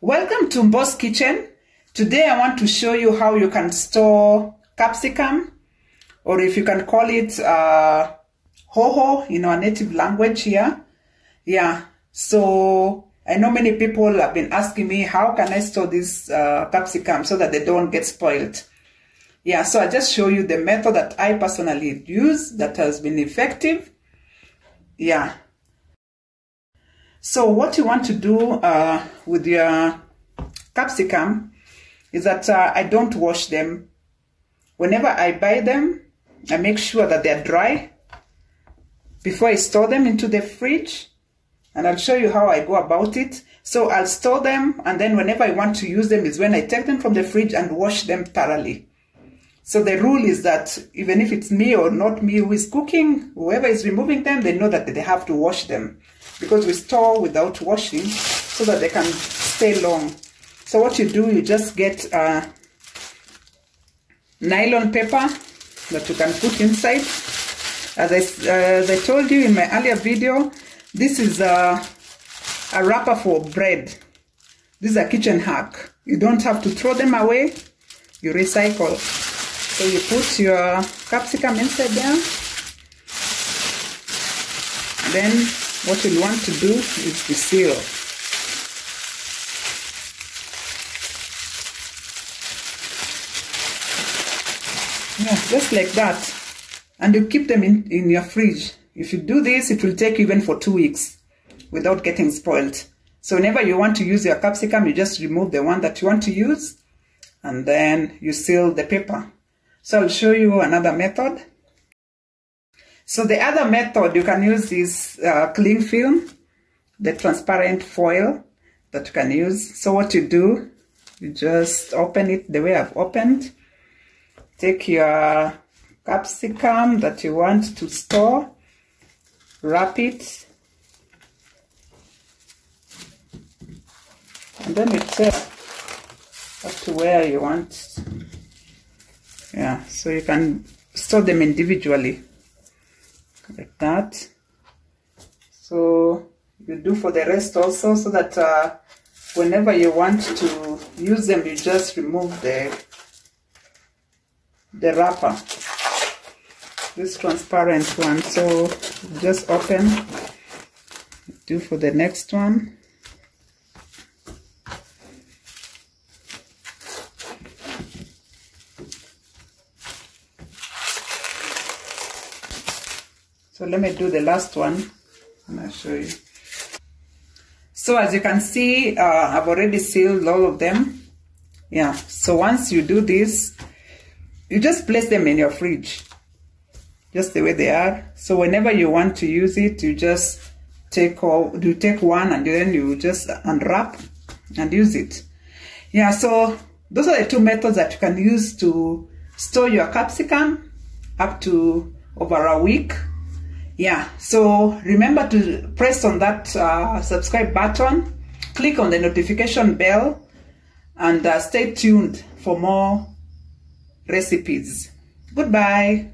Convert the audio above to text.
Welcome to Mboss Kitchen. Today I want to show you how you can store capsicum or if you can call it uh, hoho in our native language here. Yeah, so I know many people have been asking me how can I store this uh, capsicum so that they don't get spoiled. Yeah, so I just show you the method that I personally use that has been effective. Yeah, so what you want to do uh, with your capsicum is that uh, I don't wash them. Whenever I buy them, I make sure that they're dry before I store them into the fridge. And I'll show you how I go about it. So I'll store them and then whenever I want to use them is when I take them from the fridge and wash them thoroughly. So the rule is that even if it's me or not me who is cooking, whoever is removing them, they know that they have to wash them because we store without washing so that they can stay long. So what you do, you just get a nylon paper that you can put inside. As I, uh, as I told you in my earlier video, this is a, a wrapper for bread. This is a kitchen hack. You don't have to throw them away. You recycle. So you put your capsicum inside there. Then what you want to do is to seal. Yeah, just like that. And you keep them in, in your fridge. If you do this, it will take even for two weeks without getting spoiled. So whenever you want to use your capsicum, you just remove the one that you want to use and then you seal the paper. So I'll show you another method. So the other method you can use is uh, cling film, the transparent foil that you can use. So what you do, you just open it the way I've opened. Take your capsicum that you want to store, wrap it, and then take up to where you want. Yeah, so you can store them individually like that. So you do for the rest also so that uh, whenever you want to use them you just remove the the wrapper. This transparent one so just open. Do for the next one So let me do the last one and I'll show you. So as you can see, uh, I've already sealed all of them. Yeah, so once you do this, you just place them in your fridge, just the way they are. So whenever you want to use it, you just take all, you take one and then you just unwrap and use it. Yeah, so those are the two methods that you can use to store your capsicum up to over a week yeah so remember to press on that uh, subscribe button click on the notification bell and uh, stay tuned for more recipes. Goodbye